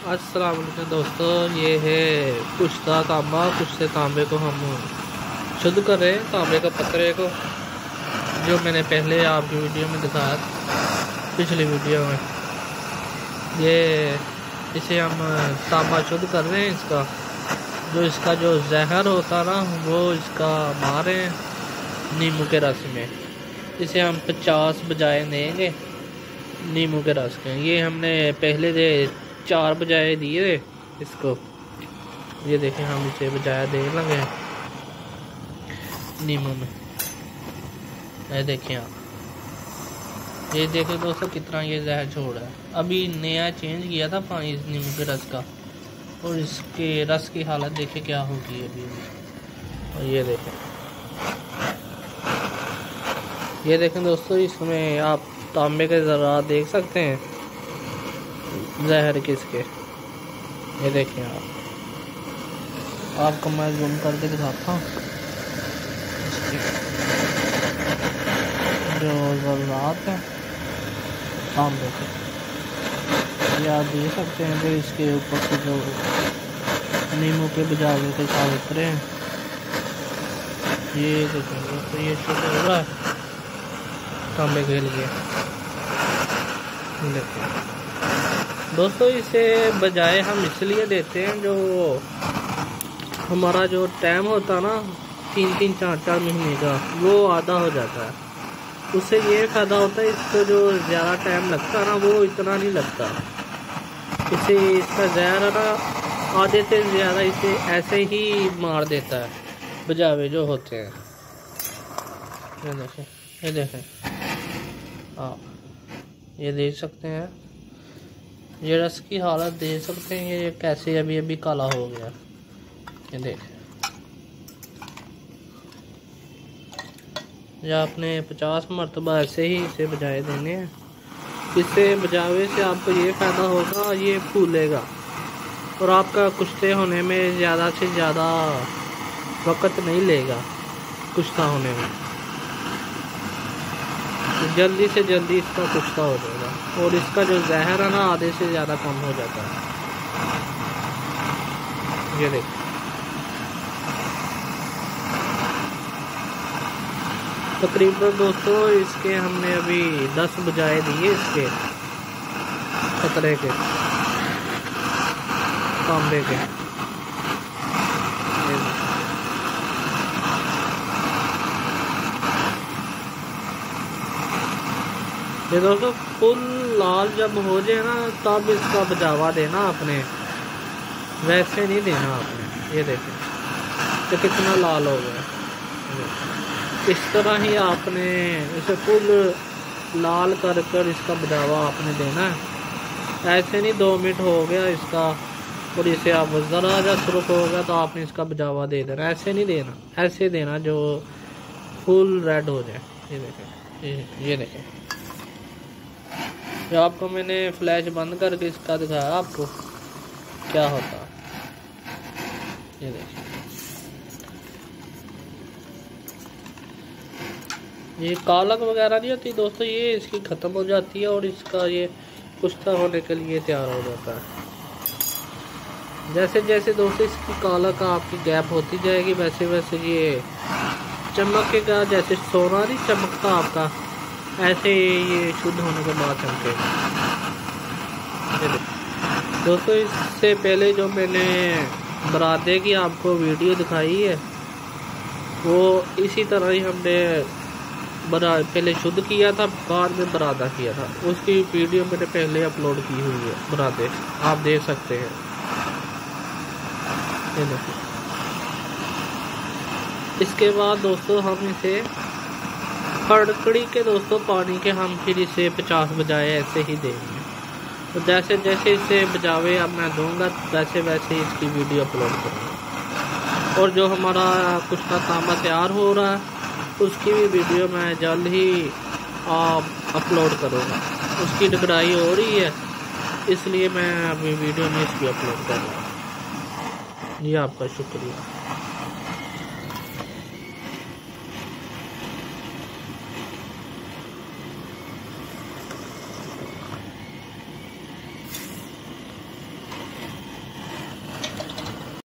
अस्सलाम वालेकुम दोस्तों, ये है कुश्ता तांबा कुश्ते तांबे को हम शुद्ध कर रहे हैं, तांबे के पत्रे को, जो मैंने पहले आपकी वीडियो में दिखाया पिछली वीडियो में। ये, इसे हम तांबा शुद्ध कर रहे हैं इसका। जो इसका जो जहर होता ना, वो इसका मारे नींबू के रस में। इसे हम पचास बजाय देंगे, नींबू के रस के। ये हमने पहले दे चार बजाय दिए इसको। ये देखें, हम इसे बजाय दे लगे। नींबू में। ये देखें आप। ये देखें दोस्तों, कितना ये जहर छोड़ है। अभी नया चेंज किया था पानी इस नींबू के रस का। और इसके रस की हालत देखें क्या होगी अभी। और ये देखें। ये देखें दोस्तों, इसमें आप तांबे के ज़रा देख सकते हैं। जहर किसके? ये देखें आप। आपको मैं जूम करके दिखाता हूँ। जो ज़रात है। तांबे के ये आप देख सकते हैं कि इसके ऊपर से जो नींबू के बजावे के साथ उतरे हैं। ये देखेंगे। तो ये शुरू हो रहा है तांबे के लिए। देखिए। दोस्तों, इसे बजाय हम इसलिए देते हैं जो हमारा जो टाइम होता ना तीन तीन चार चार महीने का, वो आधा हो जाता है। उससे ये फ़ायदा होता है, इसको जो ज़्यादा टाइम लगता है ना, वो इतना नहीं लगता। इसे, इसका जहर ना, आधे से ज़्यादा इसे ऐसे ही मार देता है, बजावे जो होते हैं। ये देखें ये देखें। हाँ ये देख सकते हैं। ये रस की हालत देख सकते हैं, ये कैसे अभी अभी काला हो गया। ये देख। ये आपने पचास मरतबा ऐसे ही इसे बजाए देने हैं। इससे बजावे से आपको ये फ़ायदा होगा, ये फूलेगा। और आपका कुश्ते होने में ज़्यादा से ज़्यादा वक्त नहीं लेगा, कुश्ता होने में। जल्दी से जल्दी इसका कुश्ता हो जाएगा। और इसका जो जहर है ना, आधे से ज़्यादा कम हो जाता है। ये देख। तकरीबन दोस्तों, इसके हमने अभी दस बजाए दिए इसके खतरे के, तांबे के। ये दोस्तों, फुल लाल जब हो जाए ना, तब इसका बजावा देना आपने। वैसे नहीं देना आपने, ये देखें। तो कितना लाल हो गया। इस तरह ही आपने इसे फुल लाल कर कर इसका बजावा आपने देना है। ऐसे नहीं दो मिनट हो गया इसका, और इसे आप ज़रा जा सुरख हो गया तो आपने इसका बजावा दे देना। ऐसे नहीं देना, ऐसे देना जो फुल रेड हो जाए। ये देखें ये देखें। जो आपको मैंने फ्लैश बंद करके इसका दिखाया आपको। क्या होता? ये देखिए। ये कालक वगैरह नहीं होती दोस्तों, ये इसकी ख़त्म हो जाती है और इसका ये कुश्ता होने के लिए तैयार हो जाता है। जैसे जैसे दोस्तों इसकी कालक आपकी गैप होती जाएगी, वैसे वैसे ये चमकेगा जैसे सोना नहीं, चमकता आपका। ऐसे ये शुद्ध होने के बाद चमके दोस्तों, इससे पहले जो मैंने बरादे की आपको वीडियो दिखाई है, वो इसी तरह ही हमने बरा, पहले शुद्ध किया था, बाद में बरादा किया था। उसकी वीडियो मैंने पहले अपलोड की हुई है बरादे आप देख सकते हैं। इसके बाद दोस्तों, हम इसे कड़कड़ी के दोस्तों, पानी के हम फिर इसे पचास बजाए ऐसे ही देंगे। तो जैसे जैसे इसे बजावे अब मैं दूँगा, वैसे वैसे इसकी वीडियो अपलोड करूँगा। और जो हमारा कुछ का तांबा तैयार हो रहा है, उसकी भी वीडियो मैं जल्द ही आप अपलोड करूँगा। उसकी डगराई हो रही है, इसलिए मैं अभी वीडियो में इसकी अपलोड कर रहा हूँ। जी आपका शुक्रिया।